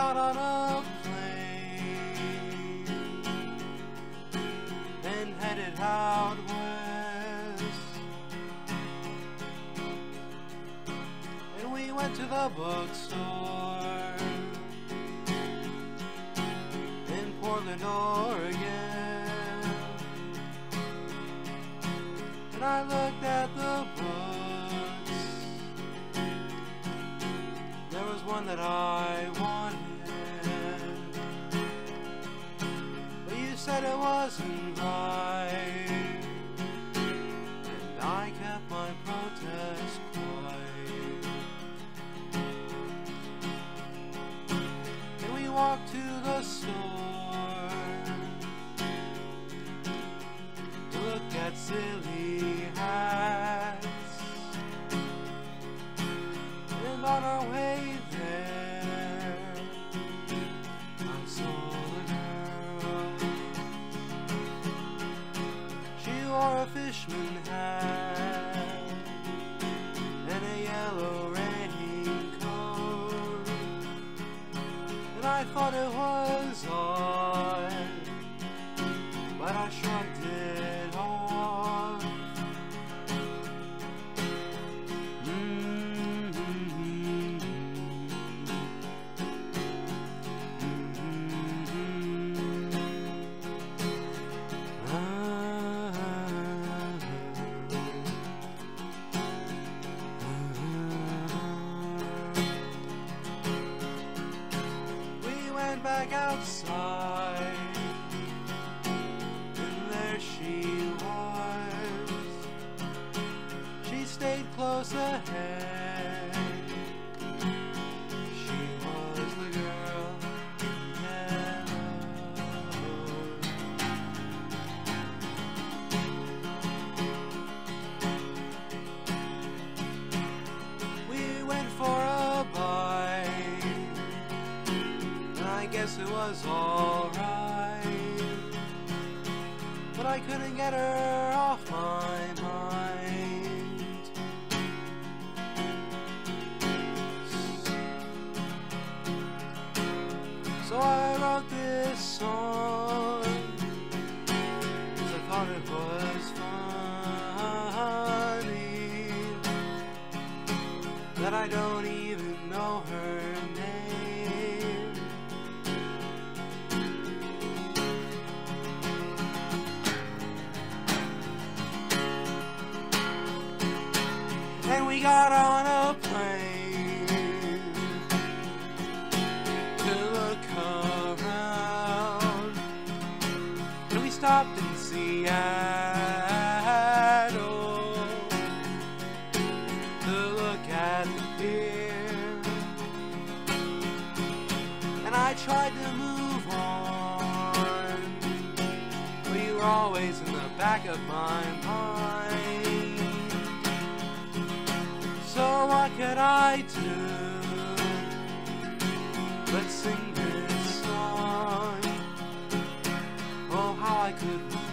got on a plane and headed out west. And we went to the bookstore in Portland, Oregon. And I looked at the books. There was one that I wanted. Said it wasn't right. And I kept my protest quiet. And we walked to the store to look at silly hats. And on our way I thought it was odd, Went back outside, and there she was. She stayed close ahead. Was alright. But I couldn't get her off my mind. So I wrote this song. 'cause I thought it was funny that I don't even we got on a plane to look around. And we stopped in Seattle to look at the pier. And I tried to move on, but you were always in the back of my mind. What could I do? Let's sing this song. Oh, how I could